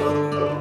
Música